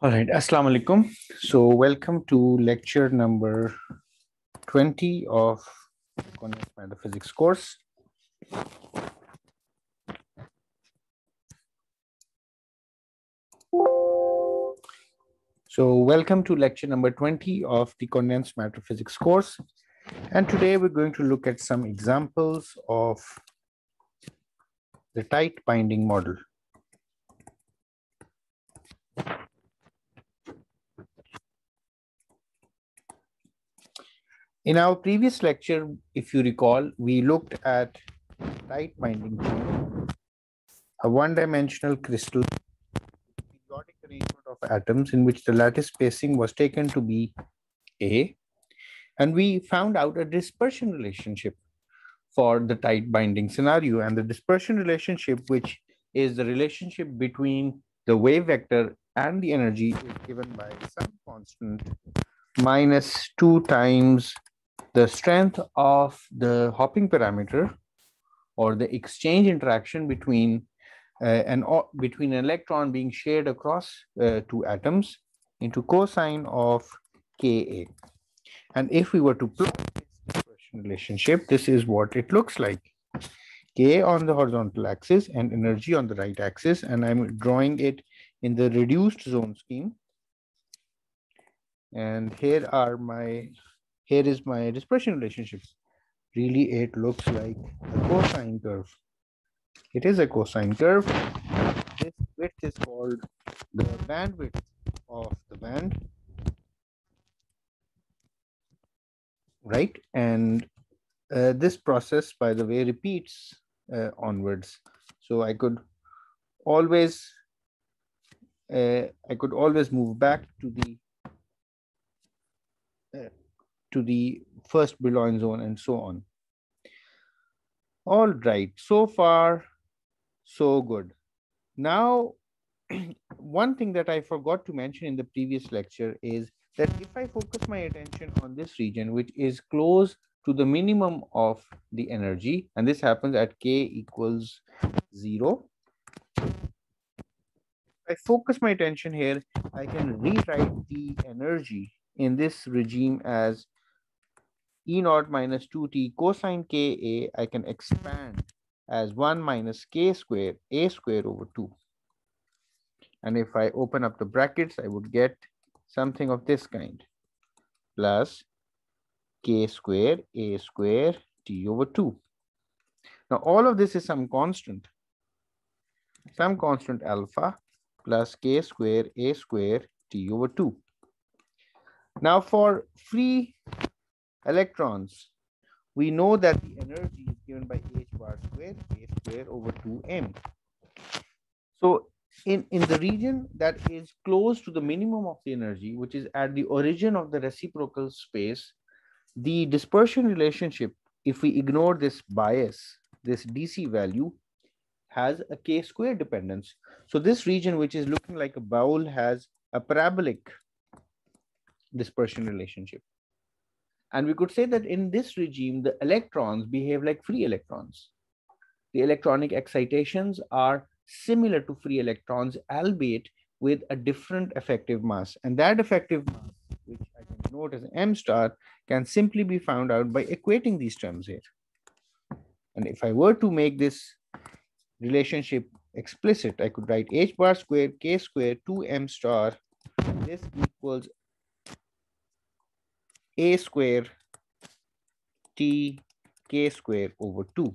All right, Assalamu alaikum. So, welcome to lecture number 20 of Condensed Matter Physics course. So, welcome to lecture number 20 of the Condensed Matter Physics course. And today we're going to look at some examples of the tight binding model. In our previous lecture, if you recall, we looked at tight binding chain, a one-dimensional crystal periodic arrangement of atoms in which the lattice spacing was taken to be A. And we found out a dispersion relationship for the tight binding scenario. And the dispersion relationship, which is the relationship between the wave vector and the energy is given by some constant minus 2 times the strength of the hopping parameter or the exchange interaction between uh, an between an electron being shared across uh, two atoms into cosine of Ka. And if we were to plot this relationship, this is what it looks like. K on the horizontal axis and energy on the right axis. And I'm drawing it in the reduced zone scheme. And here are my here is my dispersion relationship. Really, it looks like a cosine curve. It is a cosine curve. This width is called the bandwidth of the band. Right? And uh, this process, by the way, repeats uh, onwards. So I could always uh, I could always move back to the to the first Brillouin zone and so on. All right, so far, so good. Now, one thing that I forgot to mention in the previous lecture is that if I focus my attention on this region, which is close to the minimum of the energy, and this happens at k equals zero, I focus my attention here, I can rewrite the energy in this regime as E naught minus 2t cosine Ka, I can expand as 1 minus k square, a square over 2. And if I open up the brackets, I would get something of this kind, plus k square, a square, t over 2. Now, all of this is some constant, some constant alpha plus k square, a square, t over 2. Now, for free electrons, we know that the energy is given by h bar square, a square over 2m. So in, in the region that is close to the minimum of the energy, which is at the origin of the reciprocal space, the dispersion relationship, if we ignore this bias, this DC value, has a k square dependence. So this region, which is looking like a bowl, has a parabolic dispersion relationship. And we could say that in this regime, the electrons behave like free electrons. The electronic excitations are similar to free electrons, albeit with a different effective mass. And that effective mass, which I can note as m star, can simply be found out by equating these terms here. And if I were to make this relationship explicit, I could write h bar squared k squared 2m star. This equals a square t k square over 2,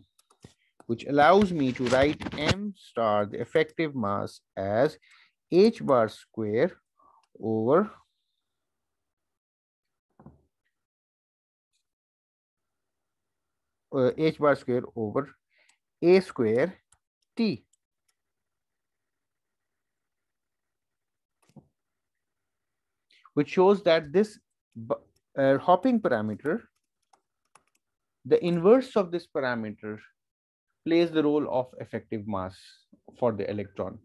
which allows me to write m star, the effective mass, as h bar square over uh, h bar square over a square t. Which shows that this uh, hopping parameter, the inverse of this parameter plays the role of effective mass for the electron.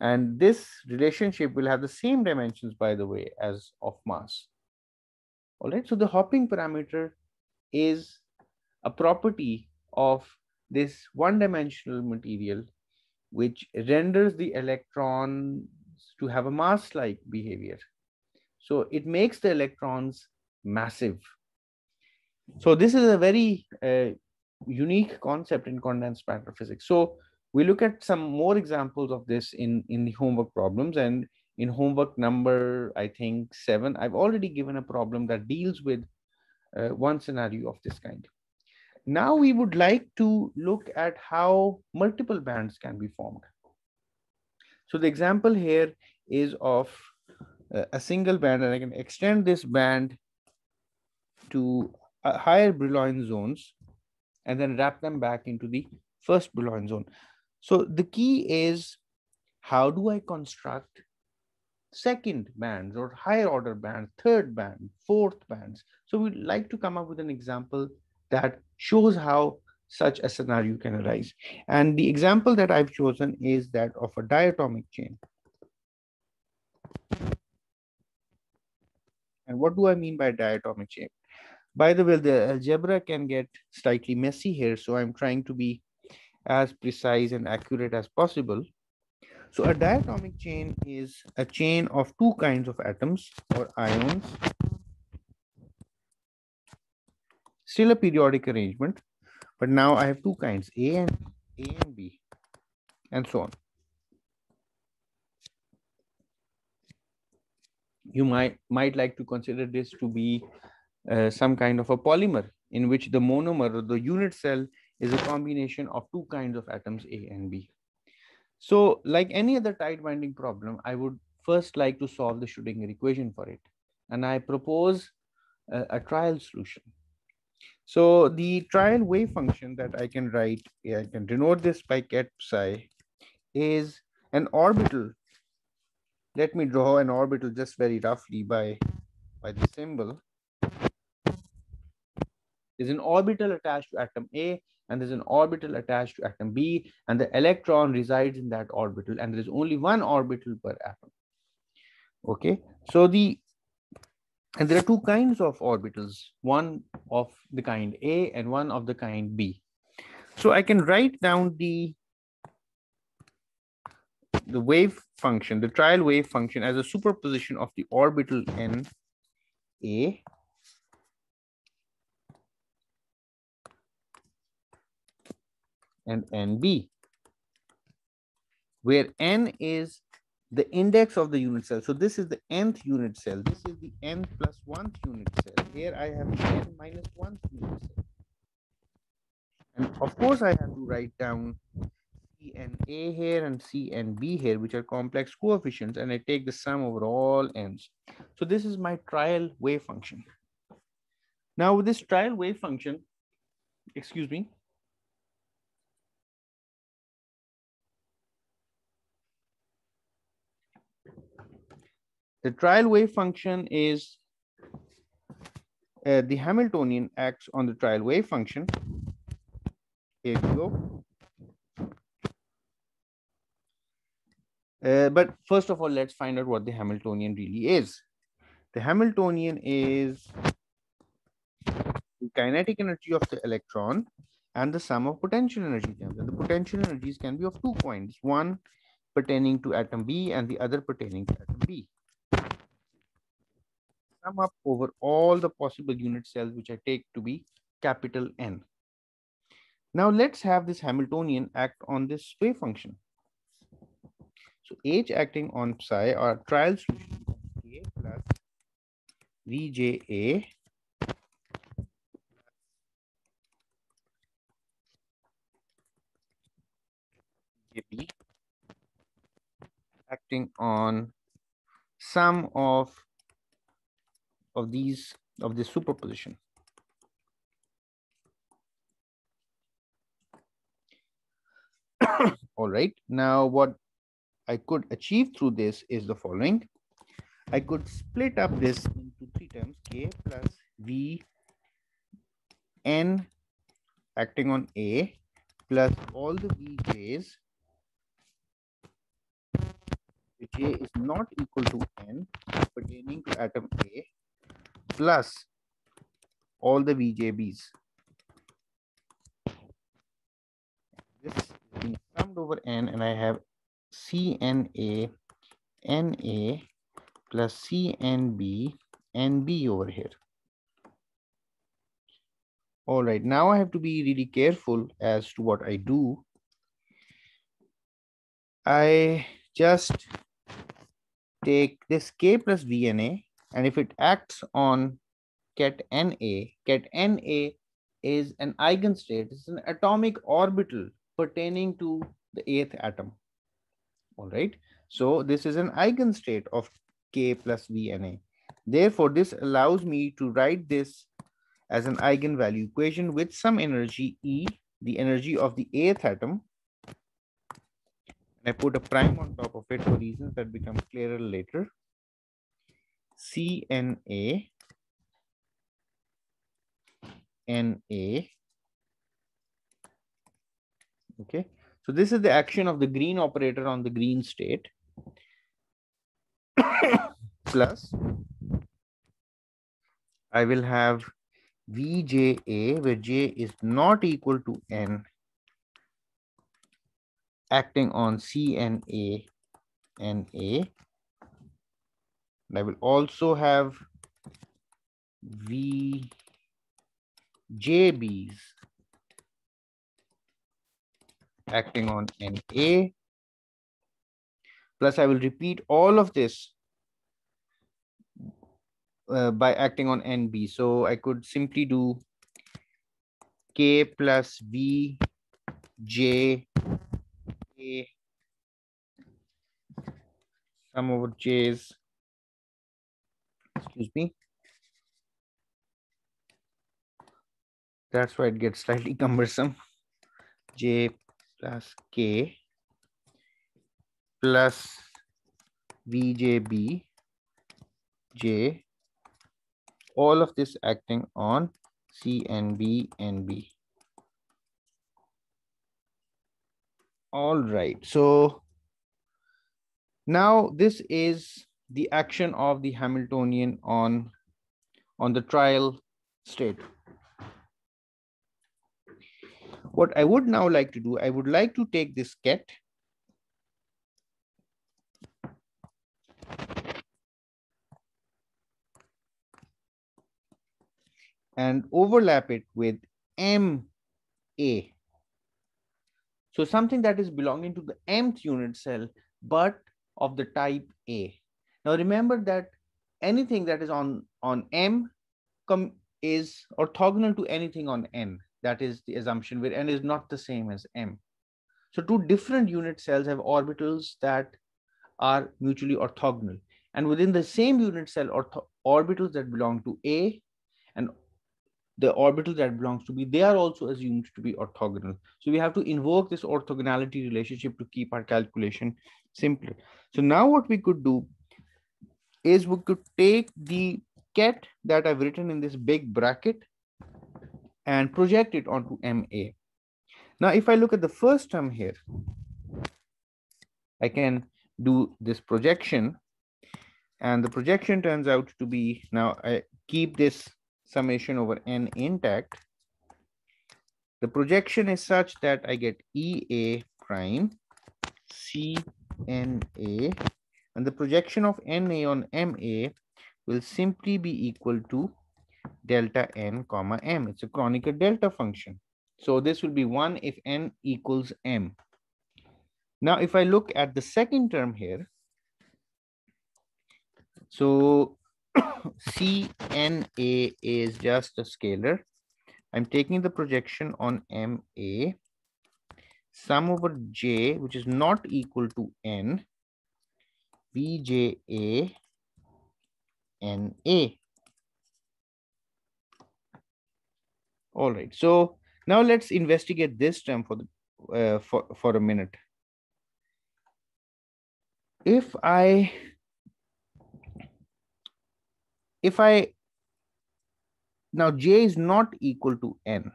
And this relationship will have the same dimensions, by the way, as of mass. All right, so the hopping parameter is a property of this one-dimensional material which renders the electrons to have a mass-like behavior. So it makes the electrons massive. So this is a very uh, unique concept in condensed matter physics. So we look at some more examples of this in, in the homework problems and in homework number, I think seven, I've already given a problem that deals with uh, one scenario of this kind. Now we would like to look at how multiple bands can be formed. So the example here is of uh, a single band and I can extend this band to uh, higher Brillouin zones and then wrap them back into the first Brillouin zone. So the key is how do I construct second bands or higher order bands, third band, fourth bands. So we'd like to come up with an example that shows how such a scenario can arise. And the example that I've chosen is that of a diatomic chain. And what do I mean by diatomic chain? By the way, the algebra can get slightly messy here, so I'm trying to be as precise and accurate as possible. So a diatomic chain is a chain of two kinds of atoms or ions Still a periodic arrangement, but now I have two kinds, A and A and B, and so on. You might, might like to consider this to be uh, some kind of a polymer in which the monomer or the unit cell is a combination of two kinds of atoms A and B. So like any other tight binding problem, I would first like to solve the Schrodinger equation for it. And I propose a, a trial solution. So the trial wave function that I can write, I can denote this by ket psi, is an orbital. Let me draw an orbital just very roughly by, by the symbol. There's an orbital attached to atom A and there's an orbital attached to atom B and the electron resides in that orbital and there's only one orbital per atom. Okay, so the and there are two kinds of orbitals, one of the kind A and one of the kind B. So I can write down the, the wave function, the trial wave function as a superposition of the orbital n A and NB, where n is the index of the unit cell. So this is the nth unit cell. This is the n plus one unit cell. Here I have n minus one unit cell. And of course I have to write down CNA here and CNB here, which are complex coefficients, and I take the sum over all n's. So this is my trial wave function. Now with this trial wave function, excuse me, The trial wave function is uh, the Hamiltonian acts on the trial wave function. Here we go. Uh, but first of all, let's find out what the Hamiltonian really is. The Hamiltonian is the kinetic energy of the electron and the sum of potential energy terms. And the potential energies can be of two kinds, one pertaining to atom B and the other pertaining to atom B sum up over all the possible unit cells, which I take to be capital N. Now let's have this Hamiltonian act on this wave function. So H acting on psi or trial solution K plus VJA acting on sum of of these of this superposition. All right, now what I could achieve through this is the following. I could split up this into three terms, K plus V N acting on A plus all the VJs, J is not equal to N pertaining to atom A plus all the VJBs. This is summed over n and I have CNA Na plus CNB NB over here. All right, now I have to be really careful as to what I do. I just take this K plus VNA, and if it acts on ket Na, ket Na is an eigenstate, it's an atomic orbital pertaining to the eighth atom. All right, so this is an eigenstate of K plus VNA. Therefore, this allows me to write this as an eigenvalue equation with some energy E, the energy of the eighth atom. And I put a prime on top of it for reasons that become clearer later. CNA, NA. Okay, so this is the action of the green operator on the green state. Plus, I will have Vja, where j is not equal to n, acting on CNA NA. I will also have VJBs acting on NA. Plus, I will repeat all of this uh, by acting on NB. So I could simply do K plus V J A sum over J's, excuse me. That's why it gets slightly cumbersome. J plus K plus VJB J all of this acting on CNB, B. All right, so now this is the action of the Hamiltonian on, on the trial state. What I would now like to do, I would like to take this ket and overlap it with MA. So something that is belonging to the mth unit cell, but of the type A. Now remember that anything that is on, on M is orthogonal to anything on N. That is the assumption where N is not the same as M. So two different unit cells have orbitals that are mutually orthogonal. And within the same unit cell, orbitals that belong to A and the orbital that belongs to B, they are also assumed to be orthogonal. So we have to invoke this orthogonality relationship to keep our calculation simpler. So now what we could do is we could take the ket that I've written in this big bracket and project it onto MA. Now, if I look at the first term here, I can do this projection and the projection turns out to be, now I keep this summation over n intact, the projection is such that I get EA prime CNA and the projection of NA on MA will simply be equal to delta n comma m. It's a Kronecker delta function. So this will be 1 if n equals m. Now, if I look at the second term here, so CNA is just a scalar. I'm taking the projection on MA, sum over J, which is not equal to N, VJA, NA. All right, so now let's investigate this term for, the, uh, for, for a minute. If I if I, now j is not equal to n,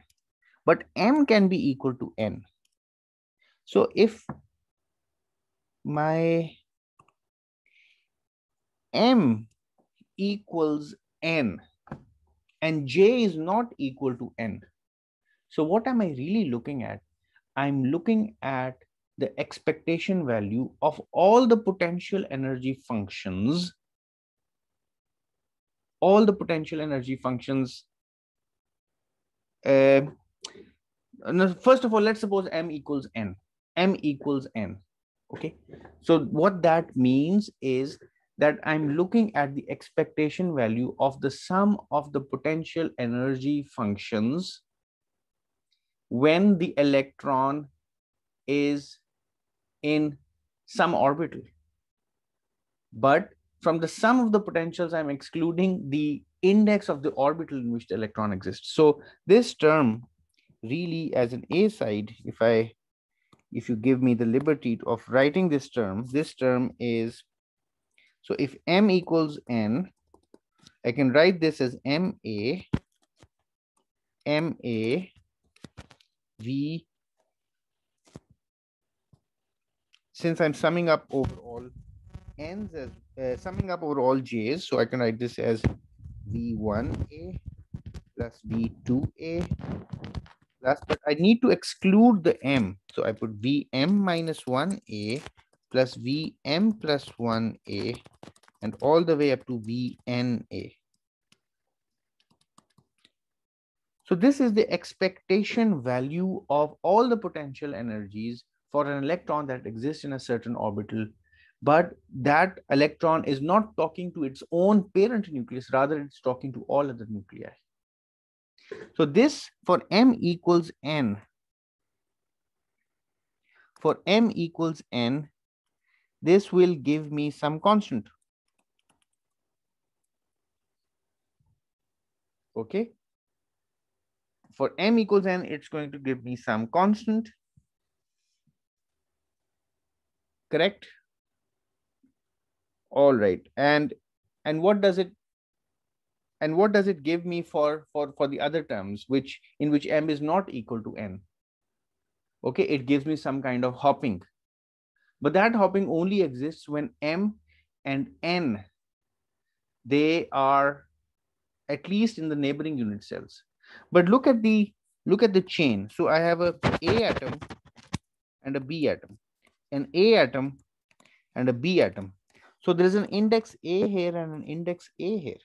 but m can be equal to n. So if my m equals n and j is not equal to n. So what am I really looking at? I'm looking at the expectation value of all the potential energy functions, all the potential energy functions. Uh, first of all, let's suppose m equals n. m equals n. Okay. So what that means is that I'm looking at the expectation value of the sum of the potential energy functions when the electron is in some orbital. But from the sum of the potentials, I'm excluding the index of the orbital in which the electron exists. So this term really as an A side, if I, if you give me the liberty of writing this term, this term is, so if M equals N, I can write this as MA, MA, V since I'm summing up over all n's as uh, summing up over all j's, so I can write this as v1a plus v2a plus, but I need to exclude the m. So I put vm minus 1a plus vm plus 1a and all the way up to vna. So this is the expectation value of all the potential energies for an electron that exists in a certain orbital, but that electron is not talking to its own parent nucleus, rather it's talking to all other nuclei. So this for m equals n, for m equals n, this will give me some constant. Okay. For m equals n, it's going to give me some constant. correct? All right. And and what does it and what does it give me for for for the other terms which in which m is not equal to n okay it gives me some kind of hopping but that hopping only exists when m and n they are at least in the neighboring unit cells but look at the look at the chain so i have a a atom and a b atom an A atom and a B atom. So there is an index A here and an index A here.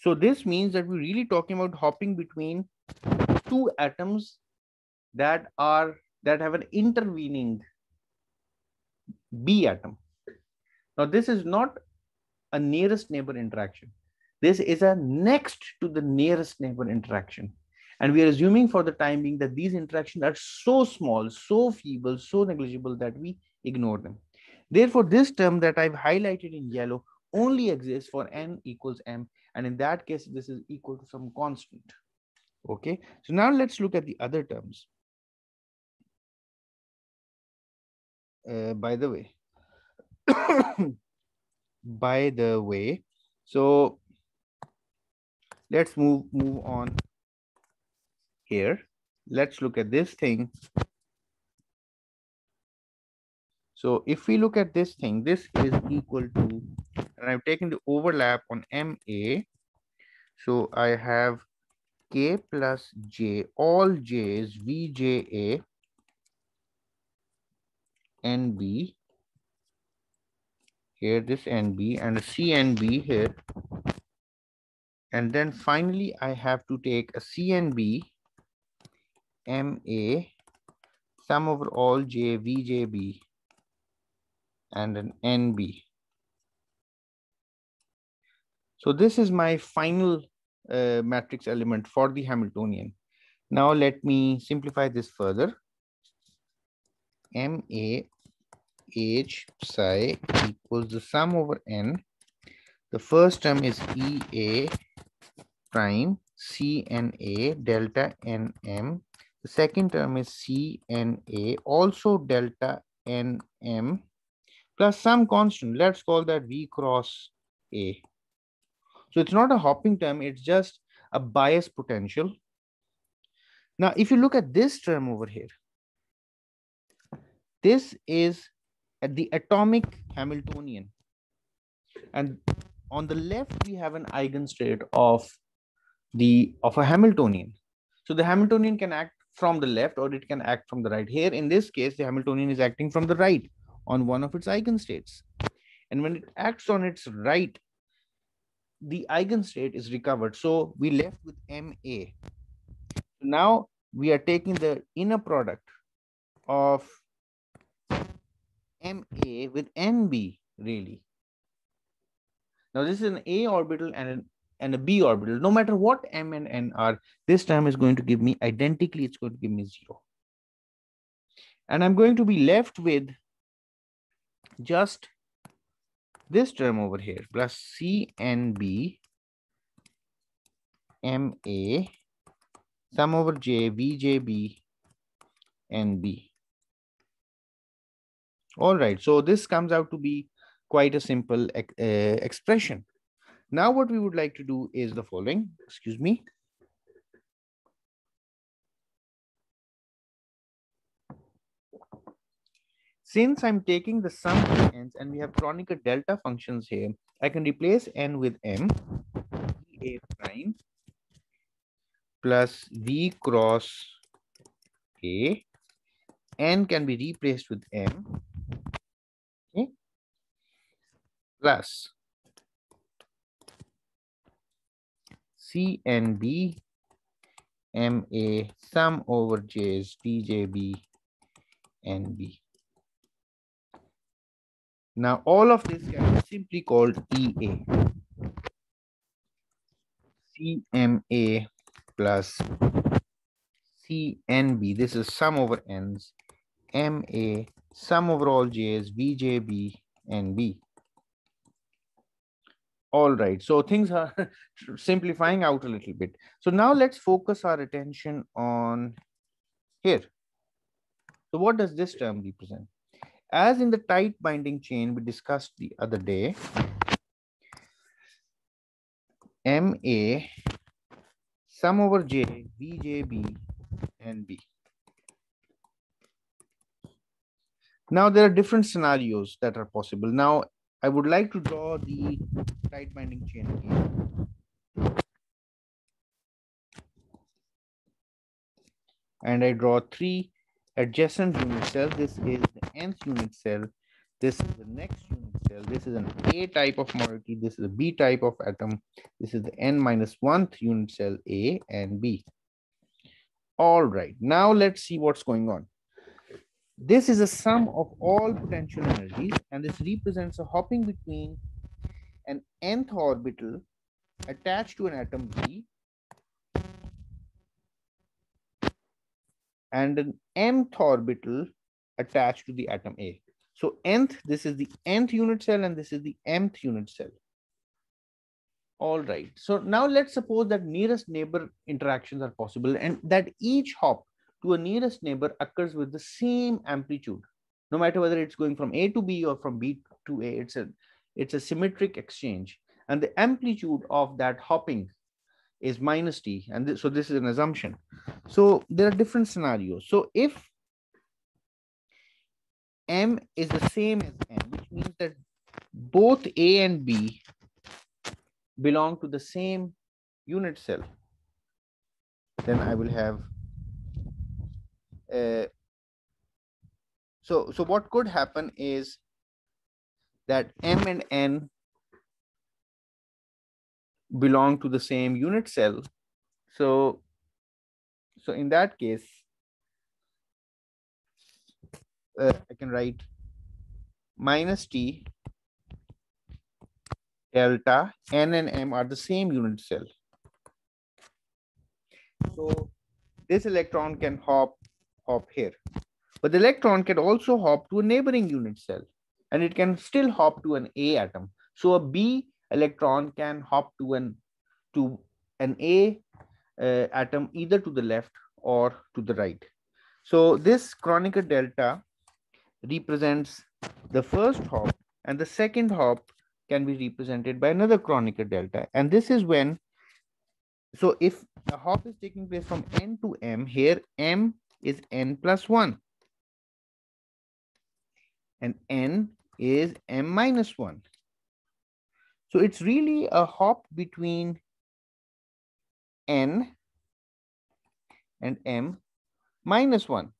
So this means that we're really talking about hopping between two atoms that are that have an intervening B atom. Now this is not a nearest neighbor interaction. This is a next to the nearest neighbor interaction. And we are assuming for the time being that these interactions are so small, so feeble, so negligible that we ignore them. Therefore, this term that I've highlighted in yellow only exists for n equals m. And in that case, this is equal to some constant. Okay, so now let's look at the other terms. uh, by the way by the way so let's move move on here let's look at this thing so if we look at this thing this is equal to and i've taken the overlap on ma so i have k plus j all j's vja NB here this NB and a CNB here. And then finally I have to take a CNB MA sum over all J VJB and an NB. So this is my final uh, matrix element for the Hamiltonian. Now let me simplify this further. M A H psi equals the sum over n. The first term is E A prime C N A delta N M. The second term is C N A also delta N M plus some constant. Let's call that V cross A. So it's not a hopping term, it's just a bias potential. Now, if you look at this term over here, this is at the atomic Hamiltonian. And on the left, we have an eigenstate of the of a Hamiltonian. So the Hamiltonian can act from the left or it can act from the right. Here, in this case, the Hamiltonian is acting from the right on one of its eigenstates. And when it acts on its right, the eigenstate is recovered. So we left with MA. Now we are taking the inner product of MA with NB, really. Now this is an A orbital and an and a B orbital. No matter what M and N are, this time is going to give me identically, it's going to give me zero. And I'm going to be left with just this term over here plus CNB MA sum over J VJB NB. All right, so this comes out to be quite a simple uh, expression. Now what we would like to do is the following, excuse me. Since I'm taking the sum of n's and we have Kronecker delta functions here, I can replace n with m, a prime plus v cross a, n can be replaced with m, okay, plus CNB MA sum over J's VJB NB. Now all of this can be simply called EA. CMA plus CNB. This is sum over n's. MA sum over all J's VJB NB. All right, so things are simplifying out a little bit. So now let's focus our attention on here. So what does this term represent? As in the tight binding chain we discussed the other day, MA sum over J, VJB, NB. Now there are different scenarios that are possible. Now I would like to draw the tight binding chain again. And I draw three adjacent unit cell. This is the nth unit cell. This is the next unit cell. This is an A type of moiety. This is a B type of atom. This is the n minus one unit cell A and B. All right, now let's see what's going on. This is a sum of all potential energies, and this represents a hopping between an nth orbital attached to an atom B and an mth orbital attached to the atom A. So nth, this is the nth unit cell and this is the mth unit cell. All right. So now let's suppose that nearest neighbor interactions are possible and that each hop to a nearest neighbor occurs with the same amplitude, no matter whether it's going from A to B or from B to A. It's a, it's a symmetric exchange. And the amplitude of that hopping is minus t. And th so this is an assumption. So there are different scenarios. So if m is the same as n, which means that both A and B belong to the same unit cell, then I will have uh, so so what could happen is that m and n belong to the same unit cell so so in that case uh, i can write minus t delta n and m are the same unit cell so this electron can hop hop here. But the electron can also hop to a neighboring unit cell and it can still hop to an A atom. So a B electron can hop to an to an A uh, atom either to the left or to the right. So this Kronecker delta represents the first hop and the second hop can be represented by another Kronecker delta. And this is when so if a hop is taking place from n to m, here m is n plus 1. And n is m minus 1. So it's really a hop between n and m minus 1.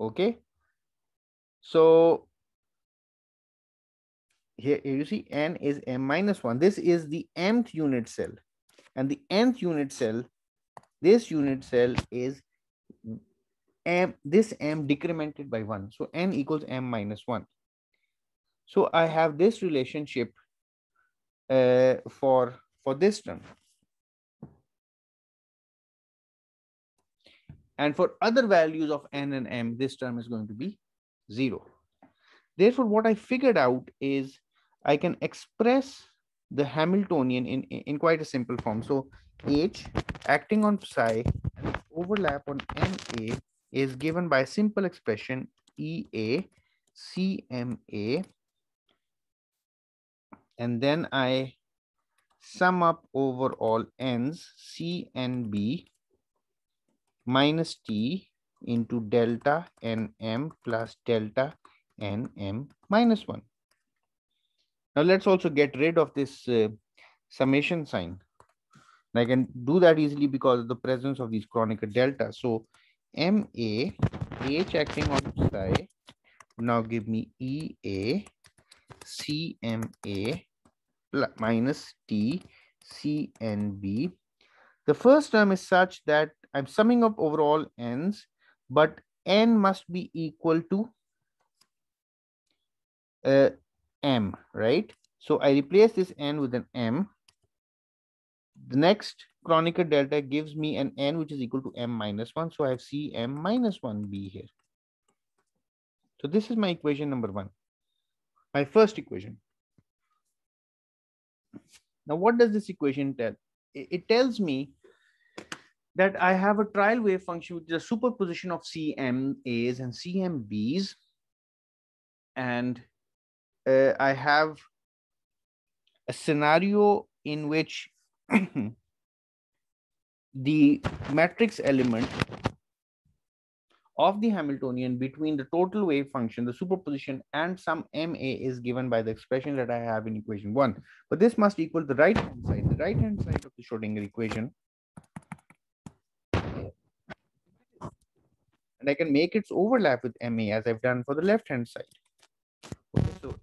Okay. So here, you see n is m minus 1. This is the mth unit cell. And the nth unit cell, this unit cell is m, this m decremented by 1. So n equals m minus 1. So I have this relationship uh, for, for this term. And for other values of n and m, this term is going to be 0. Therefore, what I figured out is I can express the Hamiltonian in, in quite a simple form. So H acting on psi overlap on MA is given by a simple expression EA CMA. And then I sum up over all n's CNB minus T into delta NM plus delta NM minus 1. Now let's also get rid of this uh, summation sign. I can do that easily because of the presence of these Kronecker delta. So MA, H acting on psi, now give me EA, CMA minus T, CNB. The first term is such that I'm summing up overall n's, but n must be equal to uh, m, right? So I replace this n with an m. The next Kronecker delta gives me an n which is equal to m minus 1. So I have c m minus 1b here. So this is my equation number one, my first equation. Now, what does this equation tell? It tells me that I have a trial wave function is a superposition of CMAs and CMBs. And uh, I have a scenario in which the matrix element of the Hamiltonian between the total wave function, the superposition, and some MA is given by the expression that I have in equation one. But this must equal the right hand side. The right hand side of the Schrodinger equation and I can make its overlap with MA as I've done for the left hand side. Okay, so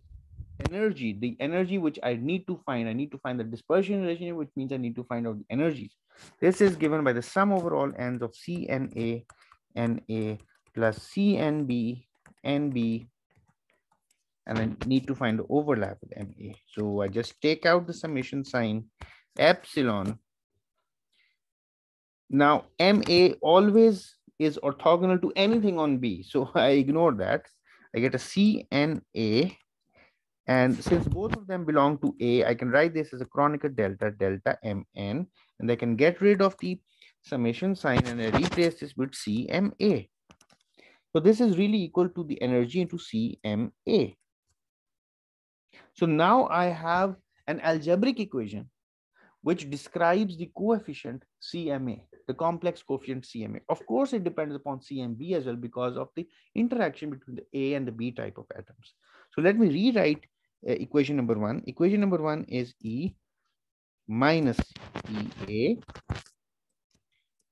energy, the energy which I need to find, I need to find the dispersion relationship, which means I need to find out the energies. This is given by the sum over all n's of CNA, NA plus CNB, NB, and I need to find the overlap with MA. So I just take out the summation sign, epsilon. Now, MA always is orthogonal to anything on B. So I ignore that. I get a C and A. And since both of them belong to A, I can write this as a Kronecker delta, delta Mn, and I can get rid of the summation sign and I replace this with CMA. So this is really equal to the energy into CMA. So now I have an algebraic equation which describes the coefficient CMA the complex coefficient CMA. Of course, it depends upon CMB as well because of the interaction between the A and the B type of atoms. So let me rewrite uh, equation number one. Equation number one is E minus EA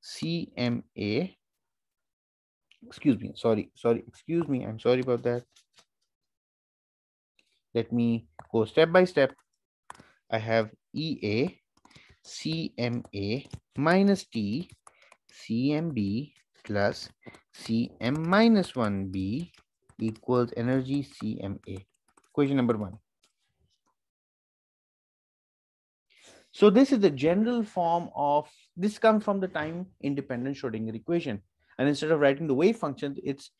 CMA. Excuse me, sorry, sorry, excuse me, I'm sorry about that. Let me go step by step. I have EA CMA minus T CMB plus CM minus 1B equals energy CMA. Question number one. So this is the general form of, this comes from the time independent Schrodinger equation. And instead of writing the wave function, it's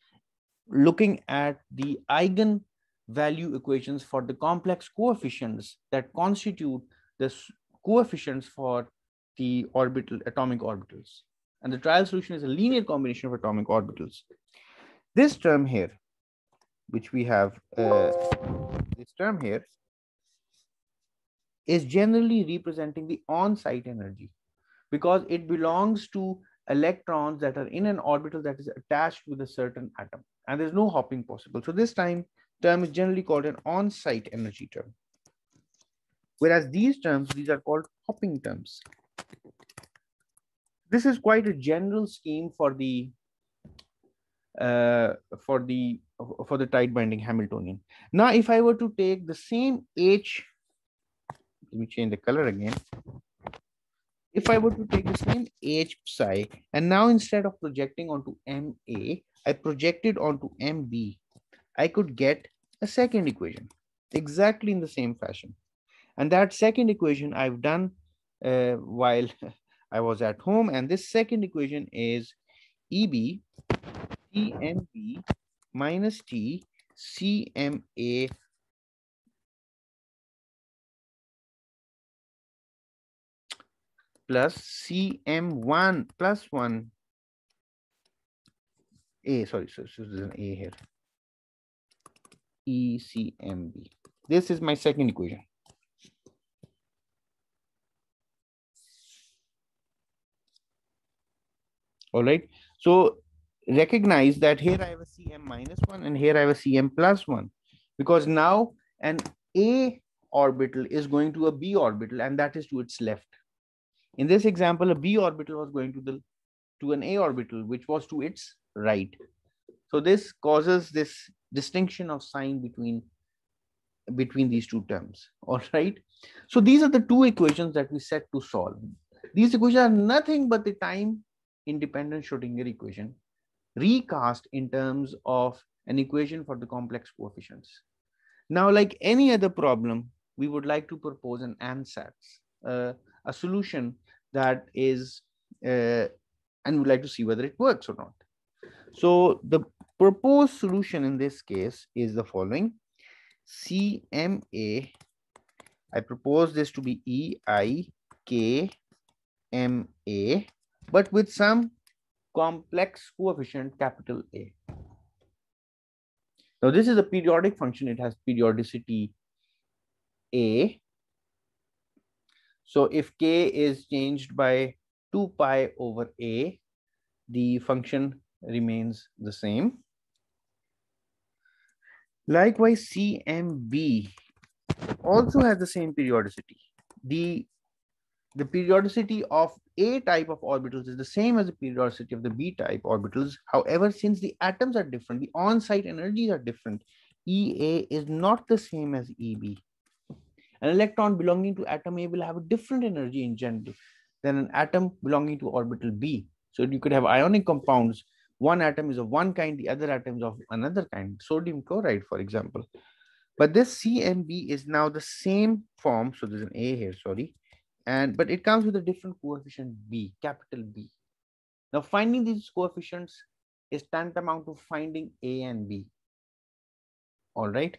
looking at the eigen value equations for the complex coefficients that constitute the coefficients for the orbital atomic orbitals. And the trial solution is a linear combination of atomic orbitals. This term here, which we have, uh, this term here, is generally representing the on-site energy because it belongs to electrons that are in an orbital that is attached with a certain atom and there's no hopping possible. So this time term is generally called an on-site energy term. Whereas these terms, these are called hopping terms. This is quite a general scheme for the uh, for the for the tight binding Hamiltonian. Now, if I were to take the same H, me change the color again. If I were to take the same H psi, and now instead of projecting onto MA, I projected onto MB, I could get a second equation exactly in the same fashion. And that second equation I've done uh, while I was at home. And this second equation is EB TMB minus T CMA plus CM1 plus 1 A, sorry, so, so there's an A here. ECMB. This is my second equation. All right. So recognize that here I have a Cm minus one and here I have a Cm plus one because now an A orbital is going to a B orbital and that is to its left. In this example, a B orbital was going to the to an A orbital, which was to its right. So this causes this distinction of sign between between these two terms. All right. So these are the two equations that we set to solve. These equations are nothing but the time independent Schrodinger equation recast in terms of an equation for the complex coefficients. Now, like any other problem, we would like to propose an ansatz, uh, a solution that is, uh, and we'd like to see whether it works or not. So the proposed solution in this case is the following. CMA, I propose this to be EIKMA, but with some complex coefficient capital A. Now this is a periodic function. It has periodicity A. So if K is changed by 2 pi over A, the function remains the same. Likewise, CMB also has the same periodicity. The, the periodicity of a type of orbitals is the same as the periodicity of the B type orbitals. However, since the atoms are different, the on-site energies are different, EA is not the same as EB. An electron belonging to atom A will have a different energy in general than an atom belonging to orbital B. So you could have ionic compounds. One atom is of one kind, the other atom is of another kind, sodium chloride, for example. But this CMB is now the same form. So there's an A here, sorry and but it comes with a different coefficient b capital b now finding these coefficients is tantamount to finding a and b all right.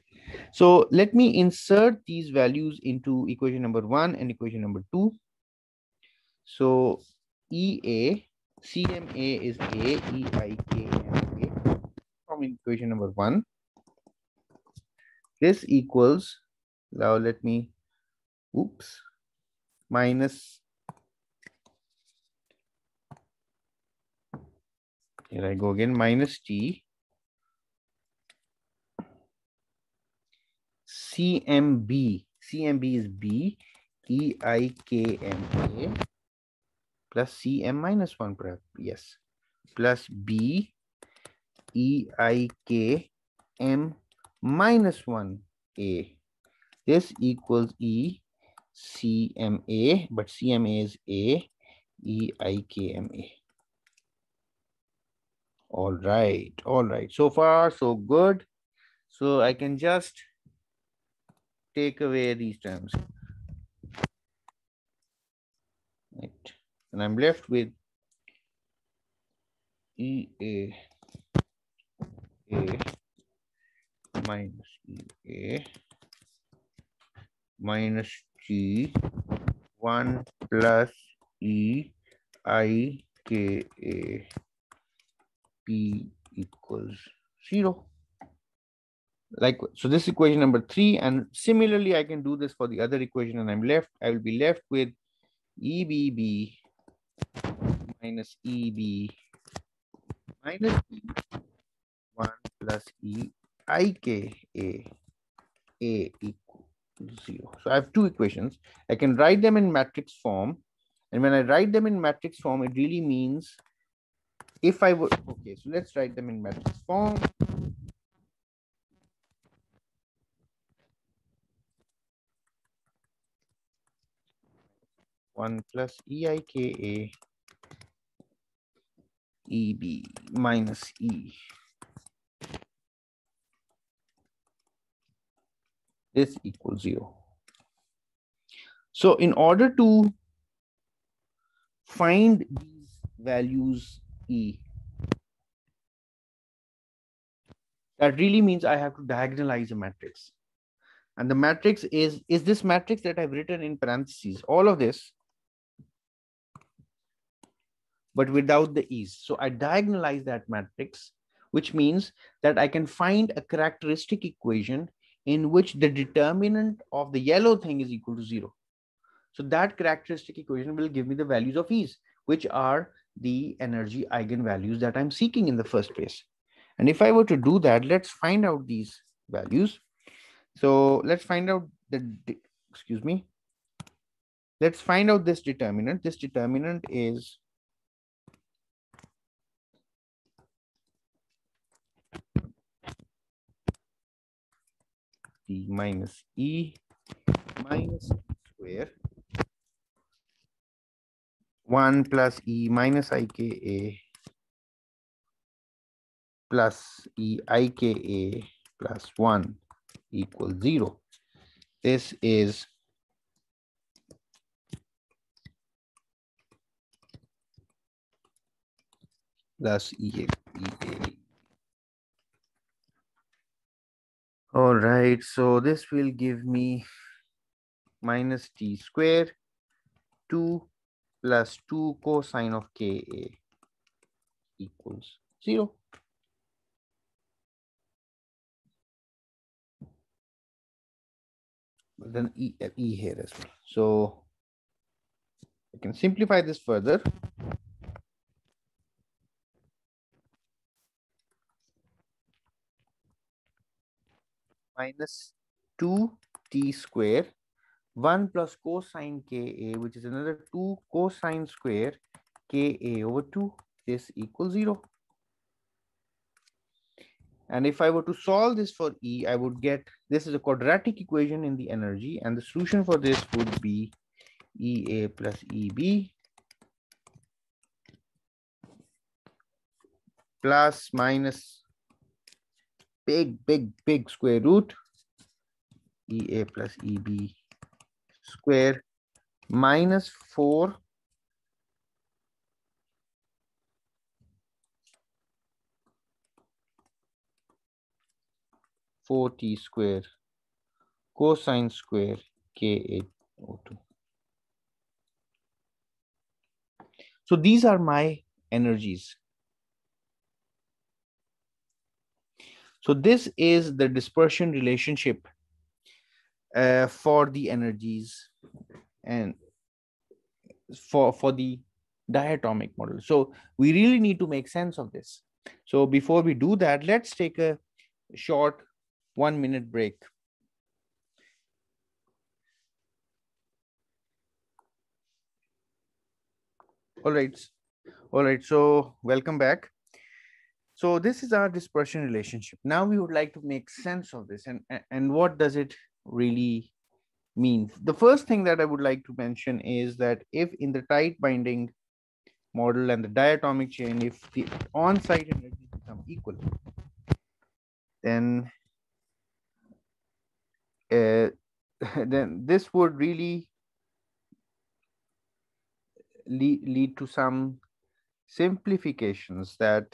So let me insert these values into equation number one and equation number two. So ea cma is a eikma from equation number one. This equals now let me oops minus here I go again minus T CMB CMB is B E I K M A plus CM minus 1 perhaps yes plus B E I K M minus 1 A this equals E C M A, but CMA is A, E, I, K, M, A. All right, all right. So far, so good. So I can just take away these terms. Right. And I'm left with E, A, minus E, A minus G 1 plus E I K A P equals 0. Like so this equation number three and similarly i can do this for the other equation and i'm left i will be left with ebb minus eb minus e 1 plus e i k a a equal 0 so i have two equations. I can write them in matrix form and when i write them in matrix form it really means if i would okay so let's write them in matrix form 1 plus EIKA EB minus E. This equals 0. So in order to find these values E, that really means I have to diagonalize a matrix. And the matrix is, is this matrix that I've written in parentheses. All of this but without the ease. So I diagonalize that matrix, which means that I can find a characteristic equation in which the determinant of the yellow thing is equal to zero. So that characteristic equation will give me the values of ease, which are the energy eigenvalues that I'm seeking in the first place. And if I were to do that, let's find out these values. So let's find out the, excuse me, let's find out this determinant. This determinant is t minus e minus e square 1 plus e minus ika plus e ika plus 1 equals 0. This is plus e, e All right, so this will give me minus t square 2 plus 2 cosine of ka equals 0. But then e, uh, e here as well. So I can simplify this further. Minus 2t square 1 plus cosine ka which is another 2 cosine square ka over 2 this equals 0 and if I were to solve this for E, I would get, this is a quadratic equation in the energy and the solution for this would be EA plus EB plus minus big, big, big square root EA plus EB square minus 4 4t square cosine square K8O2. So these are my energies. So this is the dispersion relationship uh, for the energies and for, for the diatomic model. So we really need to make sense of this. So before we do that, let's take a short one minute break. All right. All right. So welcome back. So this is our dispersion relationship. Now we would like to make sense of this and, and what does it really mean? The first thing that I would like to mention is that if in the tight binding model and the diatomic chain, if the on-site energies become equal, then uh, then this would really lead, lead to some simplifications that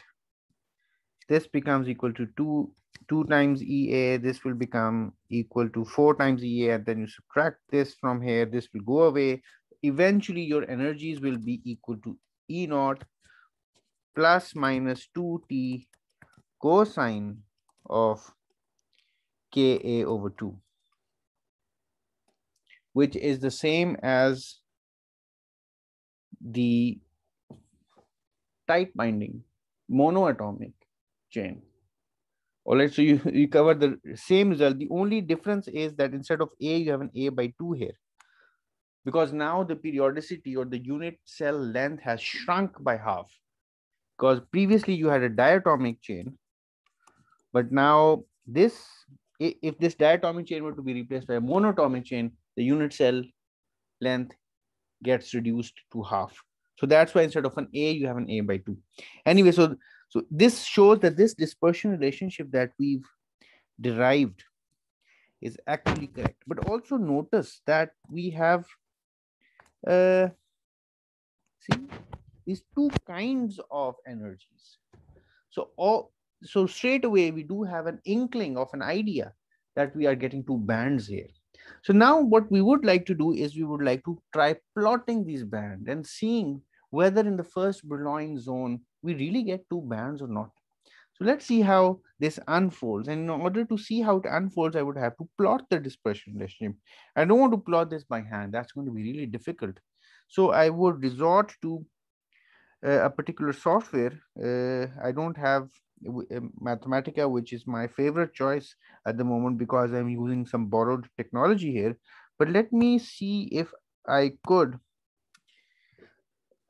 this becomes equal to 2 2 times EA, this will become equal to 4 times EA, and then you subtract this from here, this will go away. Eventually, your energies will be equal to E naught plus minus 2T cosine of Ka over 2, which is the same as the tight binding monoatomic chain. All right, so you, you cover the same result. The only difference is that instead of A, you have an A by 2 here. Because now the periodicity or the unit cell length has shrunk by half. Because previously you had a diatomic chain, but now this, if this diatomic chain were to be replaced by a monatomic chain, the unit cell length gets reduced to half. So that's why instead of an A, you have an A by 2. Anyway, so so this shows that this dispersion relationship that we've derived is actually correct. But also notice that we have, uh, see, these two kinds of energies. So all, so straight away we do have an inkling of an idea that we are getting two bands here. So now what we would like to do is we would like to try plotting these bands and seeing whether in the first Brillouin zone we really get two bands or not. So let's see how this unfolds. And in order to see how it unfolds, I would have to plot the dispersion relationship. I don't want to plot this by hand. That's going to be really difficult. So I would resort to uh, a particular software. Uh, I don't have uh, Mathematica, which is my favorite choice at the moment because I'm using some borrowed technology here. But let me see if I could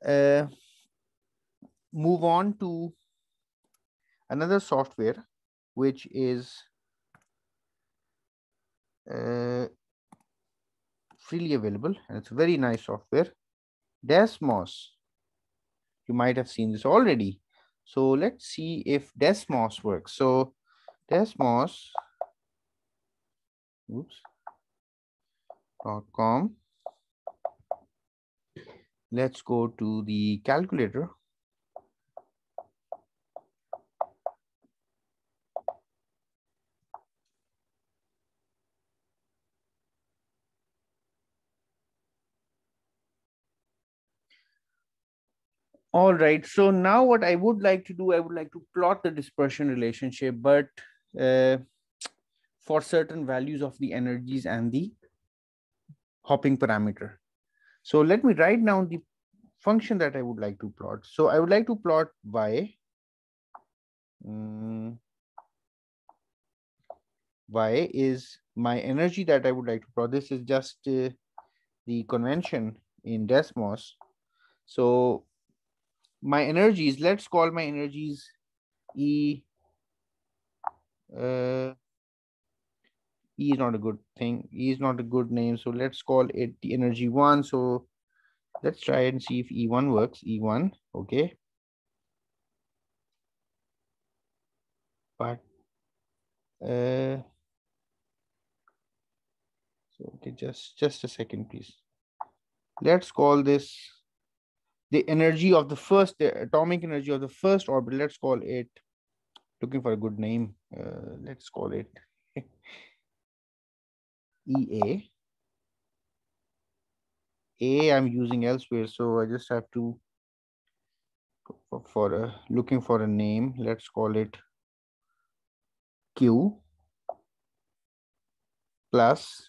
uh, move on to another software, which is uh, freely available and it's a very nice software. Desmos. You might have seen this already. So let's see if Desmos works. So Desmos, oops, dot com. Let's go to the calculator. All right. So now what I would like to do, I would like to plot the dispersion relationship, but uh, for certain values of the energies and the hopping parameter. So let me write down the function that I would like to plot. So I would like to plot y. Um, y is my energy that I would like to plot. This is just uh, the convention in Desmos. So my energies, let's call my energies E. Uh, E is not a good thing. E is not a good name. So let's call it the energy one. So let's try and see if E1 works. E1, okay. But uh, so okay, just just a second, please. Let's call this the energy of the first, the atomic energy of the first orbit, let's call it, looking for a good name, uh, let's call it EA. A I'm using elsewhere, so I just have to, for, a, looking for a name, let's call it Q plus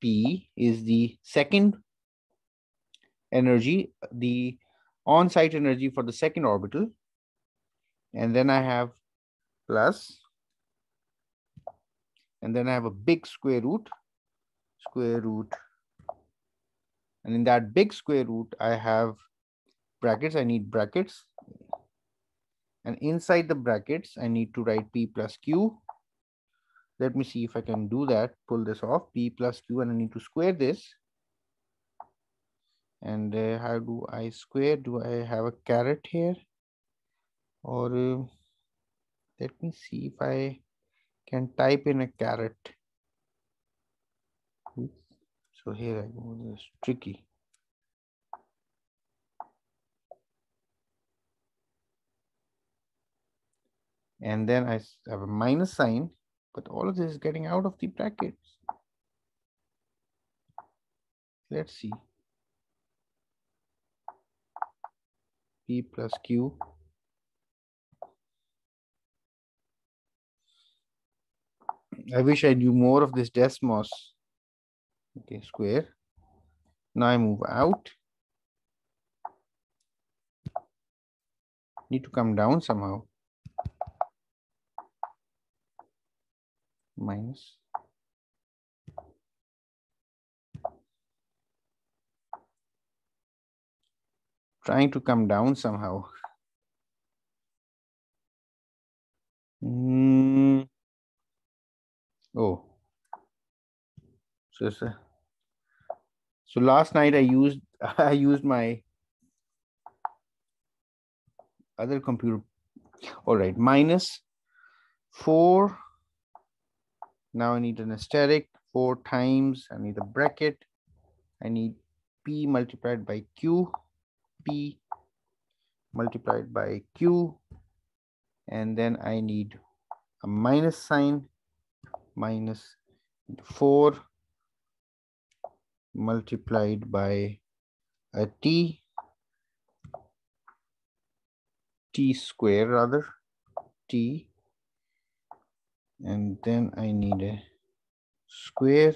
P is the second energy, the on-site energy for the second orbital. And then I have plus, and then I have a big square root, square root. And in that big square root, I have brackets, I need brackets. And inside the brackets, I need to write P plus Q let me see if I can do that, pull this off, P plus Q, and I need to square this. And uh, how do I square? Do I have a caret here? Or uh, let me see if I can type in a caret. So here I go, this is tricky. And then I have a minus sign but all of this is getting out of the brackets. Let's see. P plus Q. I wish I knew more of this Desmos. Okay, square. Now I move out. Need to come down somehow. Minus. Trying to come down somehow. Mm. Oh. So, so last night I used I used my other computer. All right, minus four. Now I need an asterisk, four times. I need a bracket. I need P multiplied by Q, P multiplied by Q and then I need a minus sign minus 4 multiplied by a t t square rather t and then I need a square.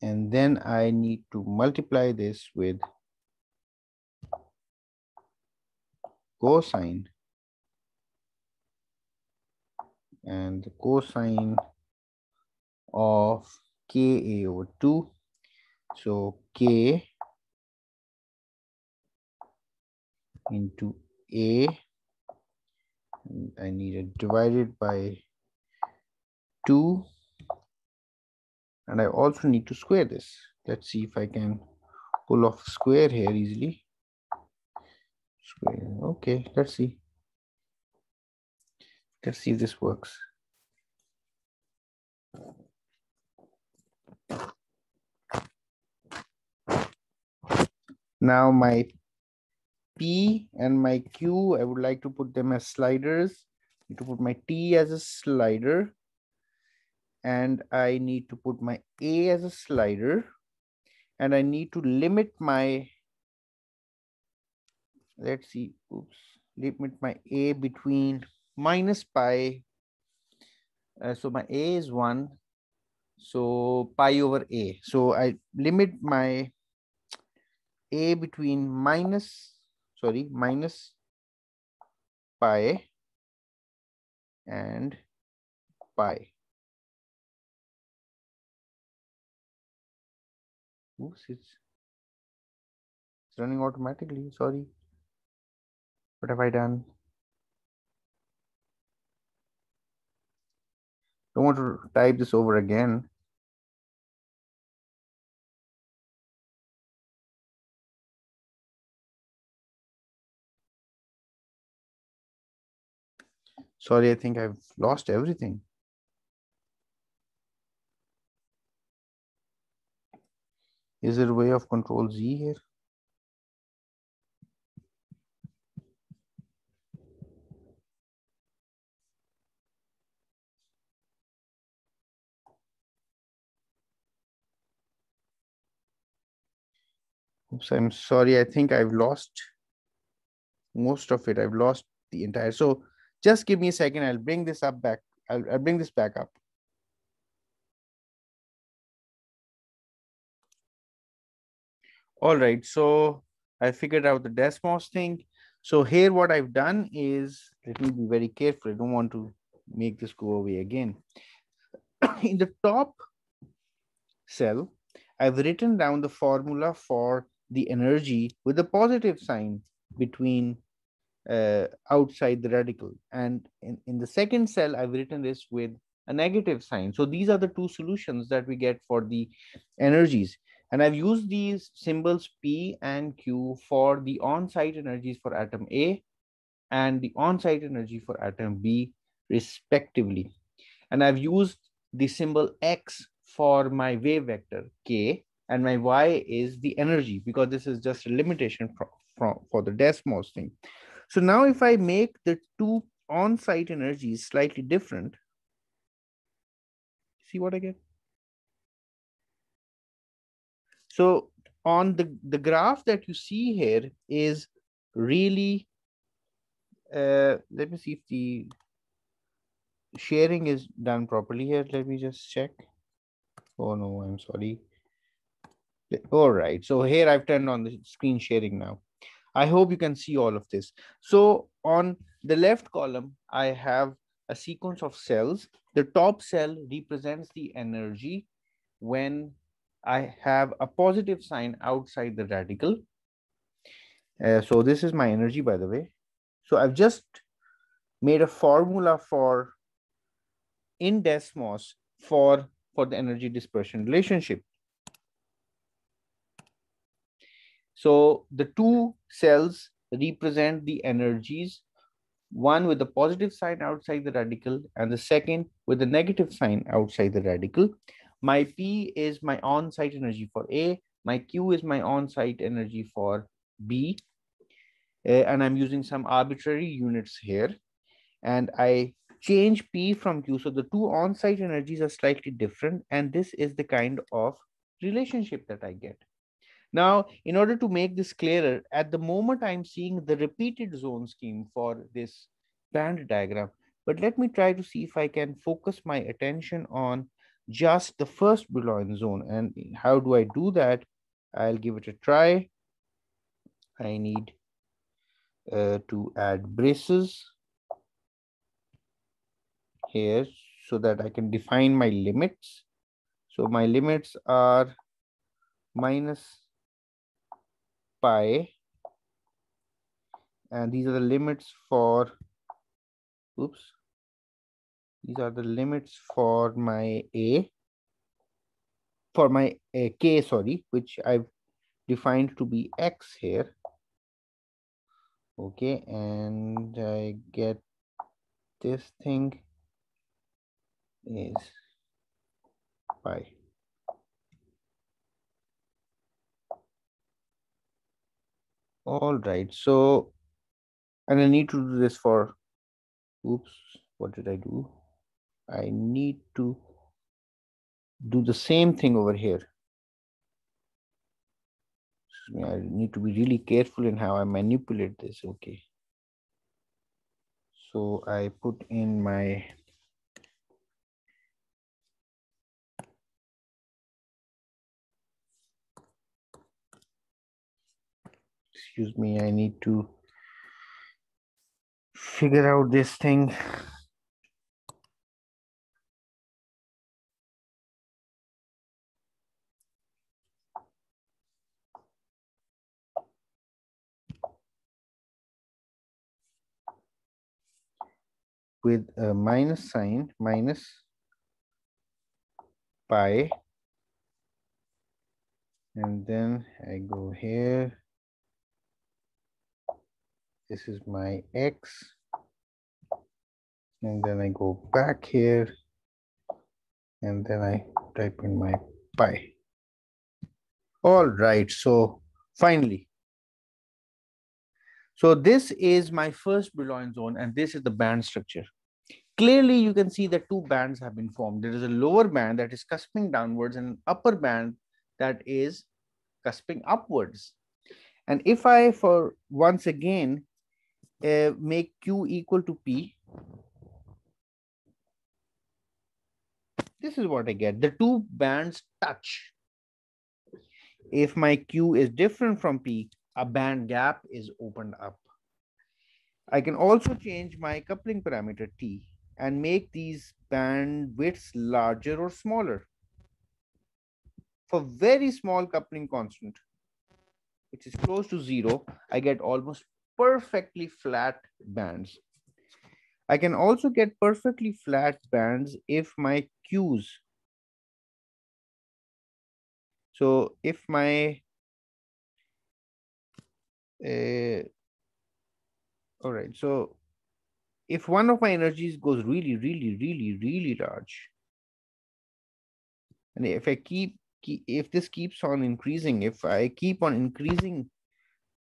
And then I need to multiply this with cosine. And the cosine of ka over 2 so k into a I need it divided by 2 and I also need to square this let's see if I can pull off square here easily Square. Okay, let's see. Let's see if this works. Now my And my Q, I would like to put them as sliders. I need to put my T as a slider. And I need to put my A as a slider. And I need to limit my let's see, oops, limit my a between minus pi. Uh, so my a is 1. So pi over a. So I limit my a between minus, sorry, minus pi and pi. Oops, it's, it's running automatically, sorry. What have I done? Don't want to type this over again. Sorry, I think I've lost everything. Is there a way of control Z here? Oops, I'm sorry. I think I've lost most of it. I've lost the entire. So just give me a second. I'll bring this up back. I'll, I'll bring this back up. All right. So I figured out the Desmos thing. So here what I've done is, let me be very careful. I don't want to make this go away again. In the top cell, I've written down the formula for the energy with a positive sign between uh, outside the radical. And in, in the second cell, I've written this with a negative sign. So these are the two solutions that we get for the energies. And I've used these symbols P and Q for the on-site energies for atom A and the on-site energy for atom B respectively. And I've used the symbol X for my wave vector K and my y is the energy because this is just a limitation for, for, for the Desmos thing. So now if I make the two on-site energies slightly different, see what I get? So on the, the graph that you see here is really, uh, let me see if the, sharing is done properly here. Let me just check. Oh no, I'm sorry. All right, so here I've turned on the screen sharing now. I hope you can see all of this. So on the left column, I have a sequence of cells. The top cell represents the energy when I have a positive sign outside the radical. Uh, so this is my energy, by the way. So I've just made a formula for in Desmos for, for the energy dispersion relationship. So the two cells represent the energies, one with the positive sign outside the radical and the second with the negative sign outside the radical. My P is my on-site energy for A, my Q is my on-site energy for B, uh, and I'm using some arbitrary units here. And I change P from Q. So the two on-site energies are slightly different. And this is the kind of relationship that I get. Now, in order to make this clearer, at the moment I'm seeing the repeated zone scheme for this band diagram, but let me try to see if I can focus my attention on just the first Brillouin zone. And how do I do that? I'll give it a try. I need uh, to add braces here so that I can define my limits. So my limits are minus pi and these are the limits for oops these are the limits for my a for my uh, k sorry which i've defined to be x here. Okay and i get this thing is pi All right. So, and I need to do this for, oops, what did I do? I need to do the same thing over here. I need to be really careful in how I manipulate this. Okay. So I put in my excuse me, I need to figure out this thing. with a minus sign, minus pi. And then I go here this is my X. And then I go back here. And then I type in my pi. All right, so finally. So this is my first Brillouin zone and this is the band structure. Clearly, you can see that two bands have been formed. There is a lower band that is cusping downwards and an upper band that is cusping upwards. And if I, for once again, uh, make Q equal to P. This is what I get. The two bands touch. If my Q is different from P, a band gap is opened up. I can also change my coupling parameter T and make these band widths larger or smaller. For very small coupling constant, which is close to zero, I get almost perfectly flat bands. I can also get perfectly flat bands if my Qs. So if my, uh, all right, so if one of my energies goes really, really, really, really large, and if I keep, keep if this keeps on increasing, if I keep on increasing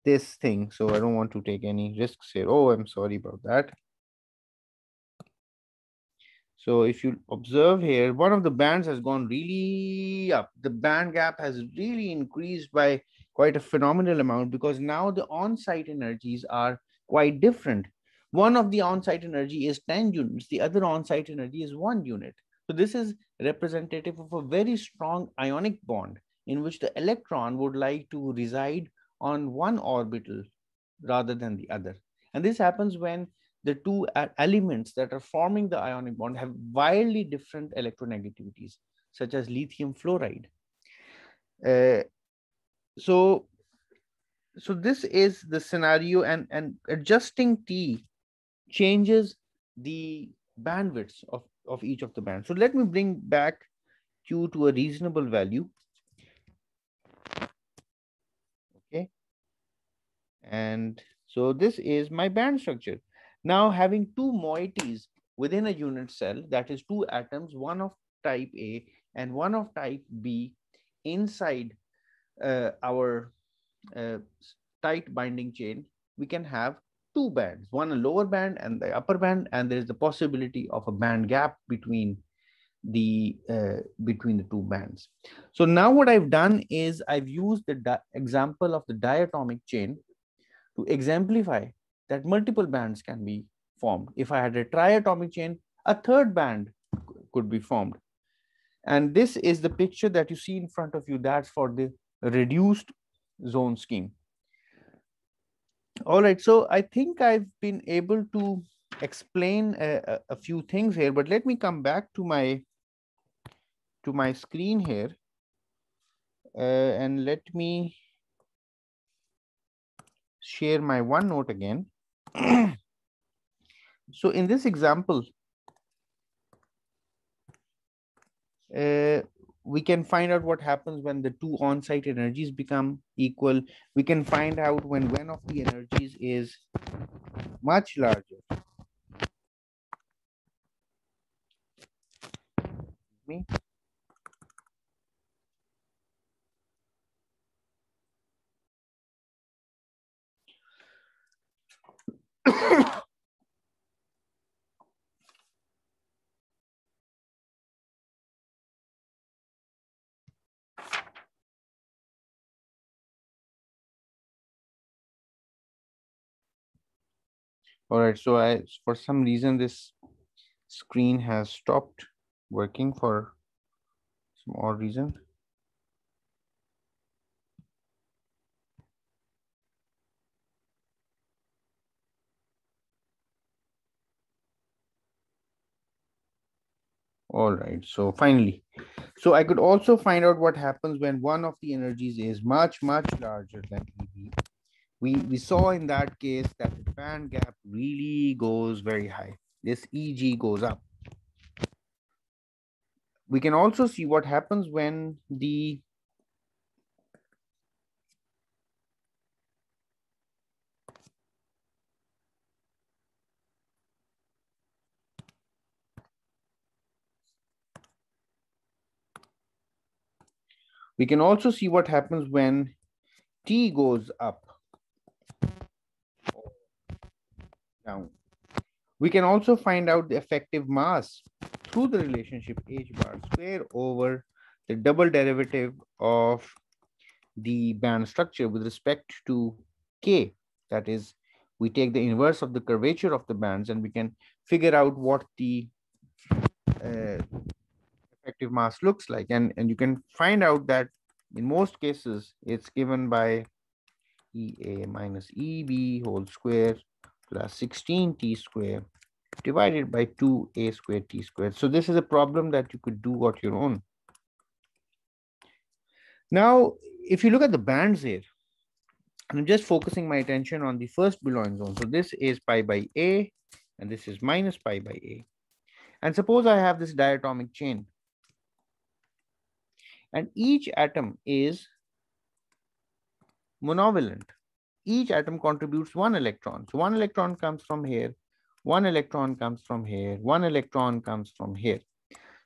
this thing. So I don't want to take any risks here. Oh, I'm sorry about that. So if you observe here, one of the bands has gone really up. The band gap has really increased by quite a phenomenal amount because now the on-site energies are quite different. one of the on-site energy is 10 units, the other on-site energy is one unit. So this is representative of a very strong ionic bond in which the electron would like to reside on one orbital rather than the other. And this happens when the two elements that are forming the ionic bond have wildly different electronegativities, such as lithium fluoride. Uh, so, so this is the scenario and, and adjusting T changes the bandwidths of, of each of the bands. So let me bring back Q to a reasonable value. Okay. And so this is my band structure. Now having two moieties within a unit cell, that is two atoms, one of type A and one of type B inside uh, our uh, tight binding chain, we can have two bands, one a lower band and the upper band, and there is the possibility of a band gap between the uh, between the two bands. So now what I've done is I've used the example of the diatomic chain to exemplify that multiple bands can be formed. If I had a triatomic chain, a third band could be formed. And this is the picture that you see in front of you. That's for the reduced zone scheme. All right, so I think I've been able to explain a, a, few things here, but let me come back to my to my screen here uh, and let me share my OneNote again. so in this example, uh, we can find out what happens when the two on-site energies become equal. We can find out when one of the energies is much larger. Me. All right, so I for some reason this screen has stopped working for some odd reason. All right, so finally, so I could also find out what happens when one of the energies is much, much larger than EB we, we saw in that case that the band gap really goes very high. This EG goes up. We can also see what happens when the we can also see what happens when T goes up. down. We can also find out the effective mass through the relationship h bar square over the double derivative of the band structure with respect to k. That is, we take the inverse of the curvature of the bands and we can figure out what the uh, mass looks like. And, and you can find out that in most cases, it's given by EA minus EB whole square plus 16t square divided by 2a squared t squared. So this is a problem that you could do on your own. Now, if you look at the bands here, I'm just focusing my attention on the first Brillouin zone. So this is pi by a, and this is minus pi by a. And suppose I have this diatomic chain. And each atom is monovalent each atom contributes one electron. So one electron comes from here, one electron comes from here, one electron comes from here.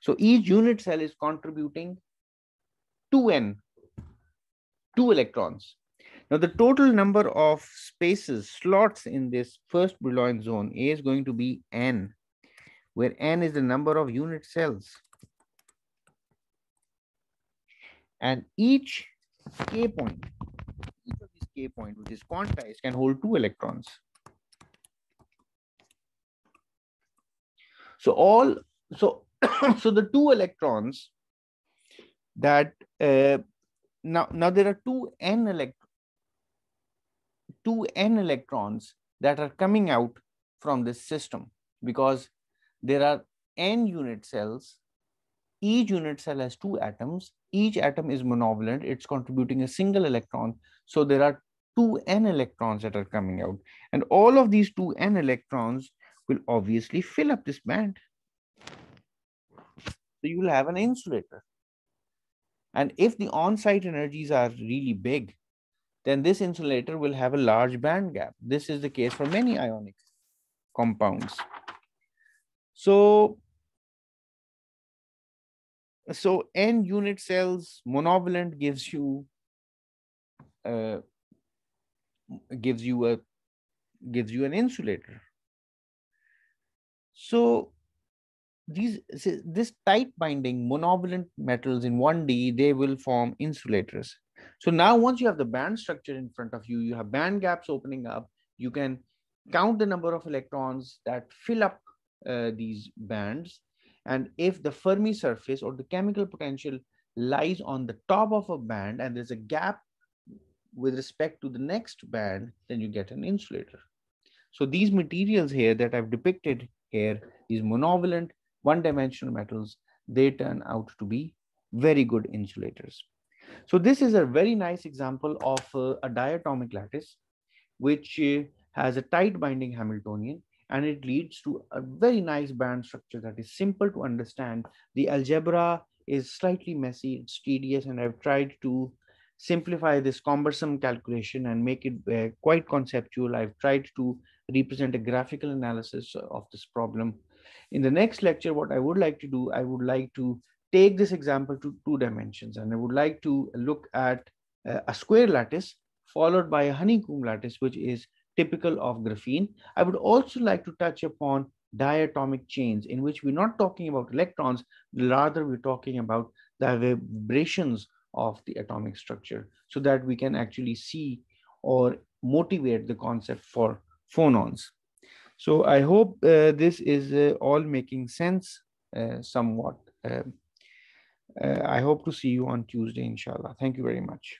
So each unit cell is contributing 2n, two electrons. Now the total number of spaces, slots in this first Brillouin zone is going to be n, where n is the number of unit cells. And each k point each of these K point, which is quantized, can hold two electrons. So all, so, so the two electrons that, uh, now, now there are two n elect two n electrons that are coming out from this system because there are n unit cells. Each unit cell has two atoms. Each atom is monovalent. It's contributing a single electron. So there are two n electrons that are coming out. And all of these two n electrons will obviously fill up this band. So you will have an insulator. And if the on-site energies are really big, then this insulator will have a large band gap. This is the case for many ionic compounds. So, so n unit cells monovalent gives you uh, gives you a gives you an insulator. So these this tight binding monovalent metals in 1D, they will form insulators. So now once you have the band structure in front of you, you have band gaps opening up, you can count the number of electrons that fill up uh, these bands. And if the Fermi surface or the chemical potential lies on the top of a band and there's a gap with respect to the next band, then you get an insulator. So these materials here that I've depicted here, these monovalent one-dimensional metals, they turn out to be very good insulators. So this is a very nice example of uh, a diatomic lattice, which uh, has a tight binding Hamiltonian, and it leads to a very nice band structure that is simple to understand. The algebra is slightly messy, it's tedious, and I've tried to simplify this cumbersome calculation and make it uh, quite conceptual. I've tried to represent a graphical analysis of this problem. In the next lecture, what I would like to do, I would like to take this example to two dimensions and I would like to look at uh, a square lattice followed by a honeycomb lattice, which is typical of graphene. I would also like to touch upon diatomic chains in which we're not talking about electrons, rather we're talking about the vibrations of the atomic structure so that we can actually see or motivate the concept for phonons. So I hope uh, this is uh, all making sense uh, somewhat. Um, uh, I hope to see you on Tuesday, inshallah. Thank you very much.